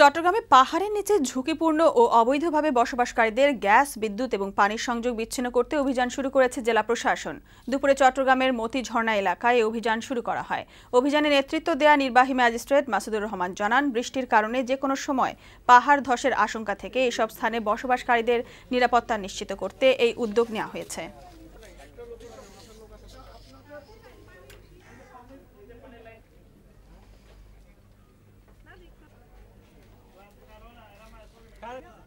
চট্টগ্রামে পাহাড়ের নিচে ঝুঁকিপূর্ণ ও অবৈধভাবে বসবাসকারীদের গ্যাস, বিদ্যুৎ এবং পানির সংযোগ বিচ্ছিন্ন করতে অভিযান শুরু করেছে জেলা প্রশাসন। দুপুরে চট্টগ্রামের মতি ঝর্ণা এলাকায় অভিযান শুরু করা হয়। অভিযানে নেতৃত্ব দেয়া নির্বাহী ম্যাজিস্ট্রেট মাসুদুর রহমান জানান, বৃষ্টির কারণে যে কোনো সময় পাহাড় ধসের আশঙ্কা থেকে এসব স্থানে বসবাসকারীদের নিরাপত্তা নিশ্চিত করতে এই উদ্যোগ নেওয়া হয়েছে। out.